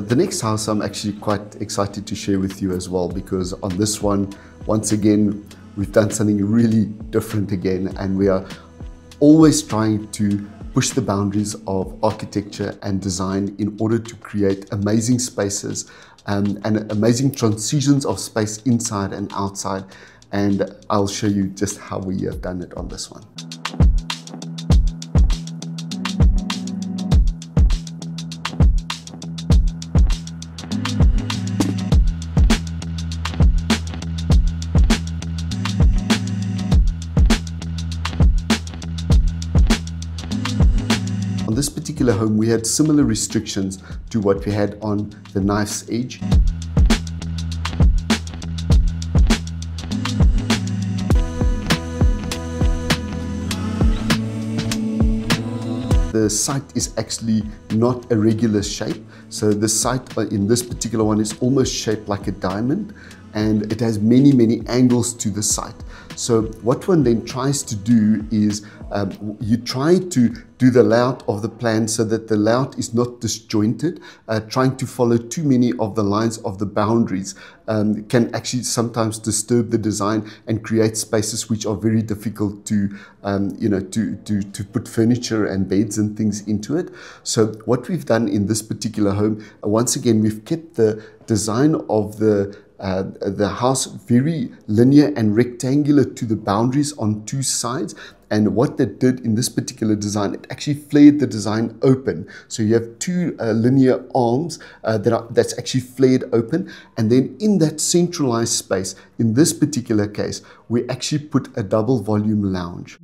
The next house I'm actually quite excited to share with you as well because on this one, once again, we've done something really different again and we are always trying to push the boundaries of architecture and design in order to create amazing spaces um, and amazing transitions of space inside and outside. And I'll show you just how we have done it on this one. This particular home, we had similar restrictions to what we had on the knife's edge. The site is actually not a regular shape. So the site uh, in this particular one is almost shaped like a diamond and it has many, many angles to the site. So what one then tries to do is um, you try to do the layout of the plan so that the layout is not disjointed. Uh, trying to follow too many of the lines of the boundaries um, can actually sometimes disturb the design and create spaces which are very difficult to, um, you know, to, to, to put furniture and beds and things into it. So what we've done in this particular home, uh, once again, we've kept the design of the uh, the house very linear and rectangular to the boundaries on two sides. And what that did in this particular design, it actually flared the design open. So you have two uh, linear arms uh, that are, that's actually flared open. And then in that centralized space, in this particular case, we actually put a double volume lounge.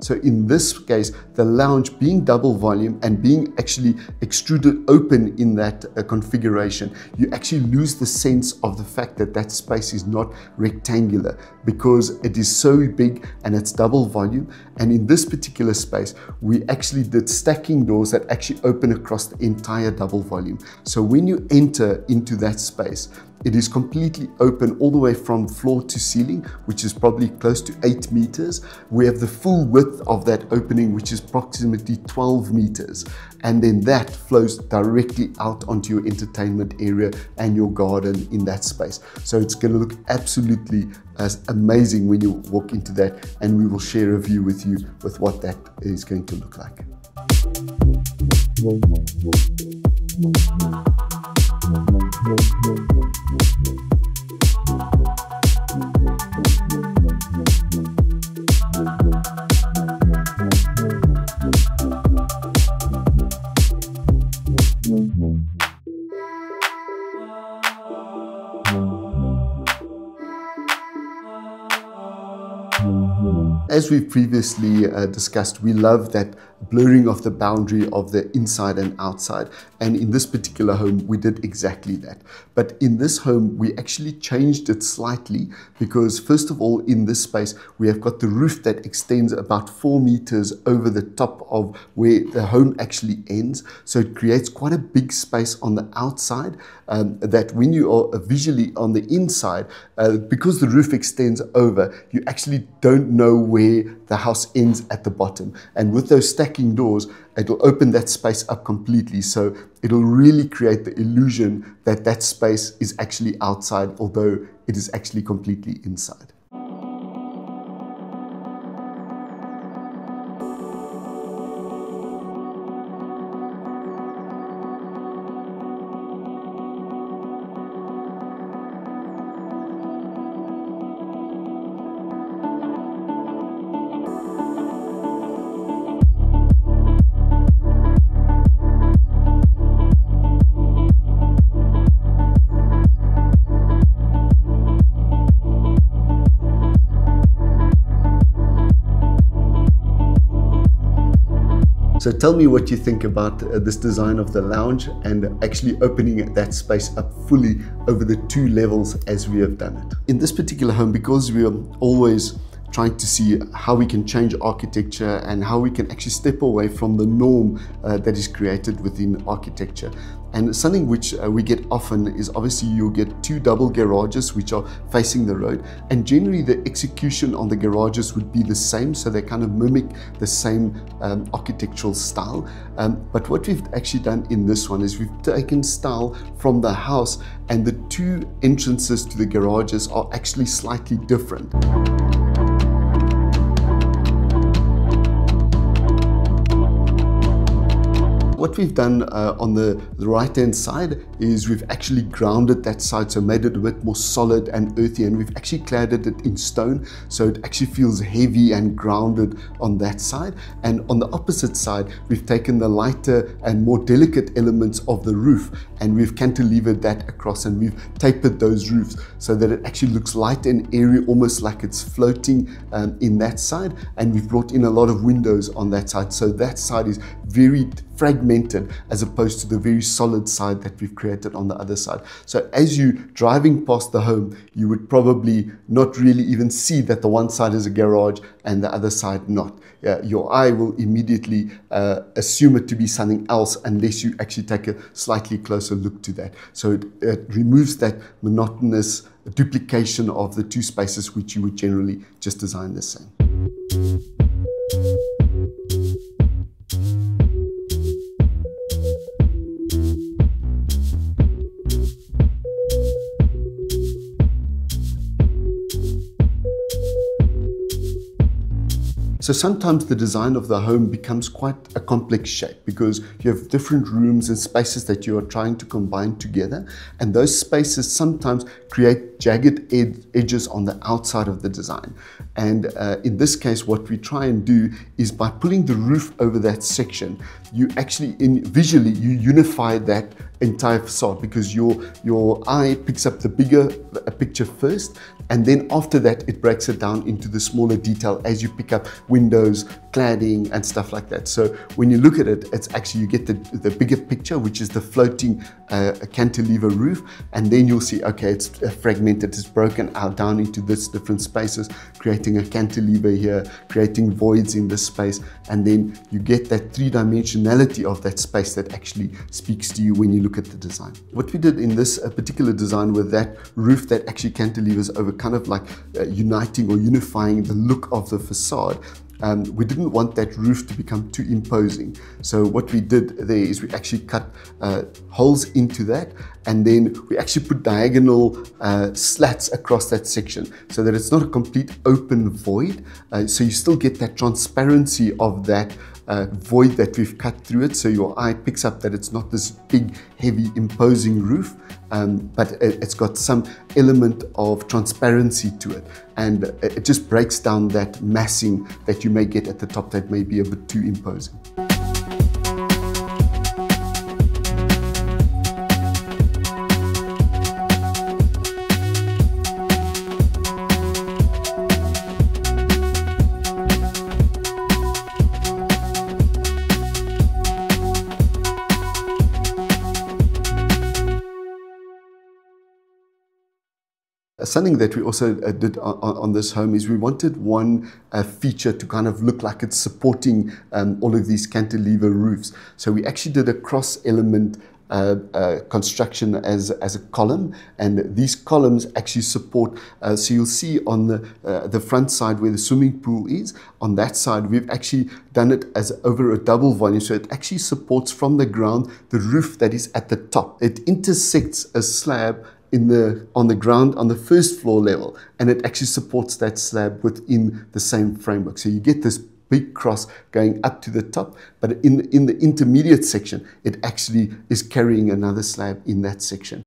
So in this case, the lounge being double volume and being actually extruded open in that uh, configuration, you actually lose the sense of the fact that that space is not rectangular because it is so big and it's double volume. And in this particular space, we actually did stacking doors that actually open across the entire double volume. So when you enter into that space, it is completely open all the way from floor to ceiling, which is probably close to 8 meters. We have the full width of that opening, which is approximately 12 meters. And then that flows directly out onto your entertainment area and your garden in that space. So it's going to look absolutely as amazing when you walk into that. And we will share a view with you with what that is going to look like. As we've previously uh, discussed, we love that blurring of the boundary of the inside and outside. And in this particular home, we did exactly that. But in this home, we actually changed it slightly because first of all, in this space, we have got the roof that extends about four meters over the top of where the home actually ends. So it creates quite a big space on the outside um, that when you are visually on the inside, uh, because the roof extends over, you actually don't know where the house ends at the bottom. And with those doors, it'll open that space up completely. So it'll really create the illusion that that space is actually outside, although it is actually completely inside. So tell me what you think about uh, this design of the lounge and actually opening that space up fully over the two levels as we have done it. In this particular home, because we are always trying to see how we can change architecture and how we can actually step away from the norm uh, that is created within architecture. And something which uh, we get often is obviously you'll get two double garages which are facing the road. And generally the execution on the garages would be the same, so they kind of mimic the same um, architectural style. Um, but what we've actually done in this one is we've taken style from the house and the two entrances to the garages are actually slightly different. What we've done uh, on the, the right hand side is we've actually grounded that side so made it a bit more solid and earthy and we've actually cladded it in stone so it actually feels heavy and grounded on that side. And on the opposite side we've taken the lighter and more delicate elements of the roof and we've cantilevered that across and we've tapered those roofs so that it actually looks light and airy almost like it's floating um, in that side. And we've brought in a lot of windows on that side so that side is very fragmented as opposed to the very solid side that we've created on the other side. So as you driving past the home, you would probably not really even see that the one side is a garage and the other side not. Uh, your eye will immediately uh, assume it to be something else unless you actually take a slightly closer look to that. So it, it removes that monotonous duplication of the two spaces which you would generally just design the same. So sometimes the design of the home becomes quite a complex shape because you have different rooms and spaces that you are trying to combine together. And those spaces sometimes create jagged ed edges on the outside of the design. And uh, in this case, what we try and do is by pulling the roof over that section, you actually, in visually, you unify that entire facade because your your eye picks up the bigger picture first and then after that it breaks it down into the smaller detail as you pick up windows cladding and stuff like that. So when you look at it it's actually you get the the bigger picture which is the floating uh, cantilever roof. And then you'll see okay it's uh, fragmented it's broken out down into this different spaces creating a cantilever here creating voids in this space. And then you get that three dimensionality of that space that actually speaks to you when you look at the design. What we did in this uh, particular design with that roof that actually cantilevers over kind of like uh, uniting or unifying the look of the facade um, we didn't want that roof to become too imposing. So what we did there is we actually cut uh, holes into that and then we actually put diagonal uh, slats across that section so that it's not a complete open void. Uh, so you still get that transparency of that uh, void that we've cut through it so your eye picks up that it's not this big heavy imposing roof um, but it, has got some element of transparency to it and it just breaks down that massing that you may get at the top that may be a bit too imposing. Something that we also uh, did on, on, this home is we wanted one uh, feature to kind of look like it's supporting um, all of these cantilever roofs. So we actually did a cross element uh, uh, construction as, as a column and these columns actually support uh, so you'll see on the uh, the front side where the swimming pool is on that side we've actually done it as over a double volume so it actually supports from the ground the roof that is at the top it intersects a slab in the on the ground on the first floor level and it actually supports that slab within the same framework. So you get this big cross going up to the top but in in the intermediate section it actually is carrying another slab in that section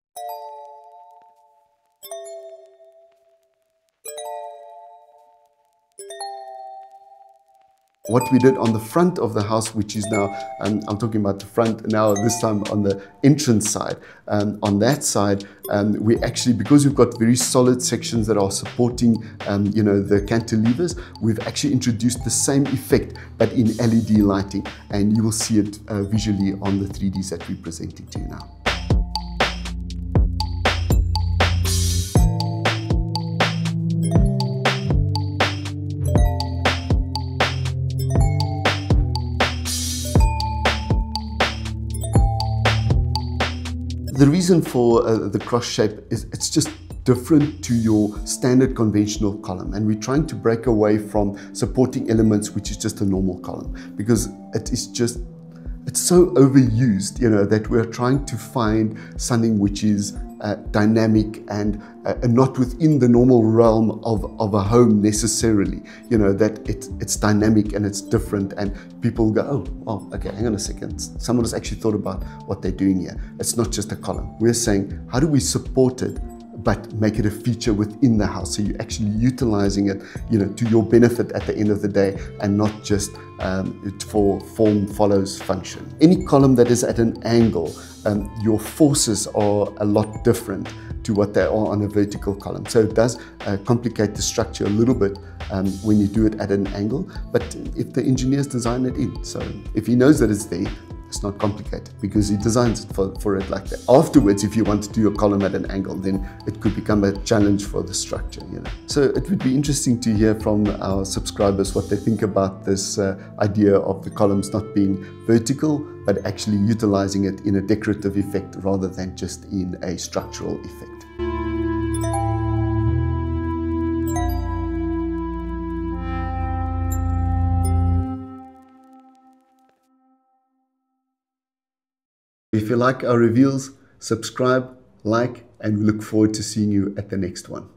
what we did on the front of the house, which is now, um, I'm talking about the front now, this time on the entrance side. Um, on that side, um, we actually, because we've got very solid sections that are supporting, um, you know, the cantilevers, we've actually introduced the same effect, but in LED lighting. And you will see it uh, visually on the 3Ds that we're presenting to you now. Reason for uh, the cross shape is it's just different to your standard conventional column and we're trying to break away from supporting elements which is just a normal column because it is just it's so overused you know that we're trying to find something which is uh, dynamic and, uh, not within the normal realm of, of a home necessarily. You know that it's it's dynamic and it's different and people go oh well okay hang on a second. Someone has actually thought about what they're doing here. It's not just a column. We're saying how do we support it but make it a feature within the house. So you're actually utilizing it, you know, to your benefit at the end of the day and not just um, for form follows function. Any column that is at an angle, um, your forces are a lot different to what they are on a vertical column. So it does uh, complicate the structure a little bit um, when you do it at an angle, but if the engineers design it in, so if he knows that it's there, it's not complicated because he designs it for, for it like that. Afterwards, if you want to do a column at an angle, then it could become a challenge for the structure, you know. So it would be interesting to hear from our subscribers what they think about this uh, idea of the columns not being vertical, but actually utilizing it in a decorative effect rather than just in a structural effect. If you like our reviews, subscribe, like, and we look forward to seeing you at the next one.